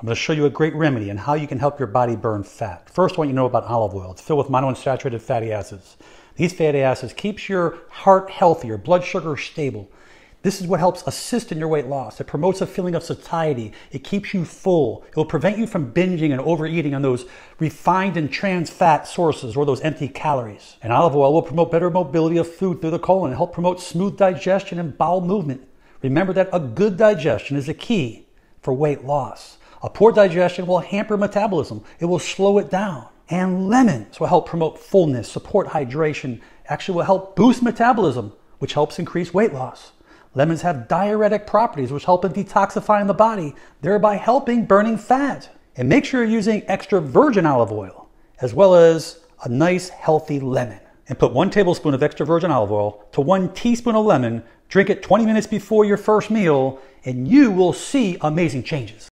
I'm going to show you a great remedy and how you can help your body burn fat. First, I want you to know about olive oil. It's filled with monounsaturated fatty acids. These fatty acids keeps your heart healthy, blood sugar stable. This is what helps assist in your weight loss. It promotes a feeling of satiety. It keeps you full. It will prevent you from binging and overeating on those refined and trans fat sources or those empty calories. And olive oil will promote better mobility of food through the colon and help promote smooth digestion and bowel movement. Remember that a good digestion is a key for weight loss. A poor digestion will hamper metabolism, it will slow it down. And lemons will help promote fullness, support hydration, actually will help boost metabolism, which helps increase weight loss. Lemons have diuretic properties, which help in detoxifying the body, thereby helping burning fat. And make sure you're using extra virgin olive oil, as well as a nice healthy lemon. And put one tablespoon of extra virgin olive oil to one teaspoon of lemon, drink it 20 minutes before your first meal, and you will see amazing changes.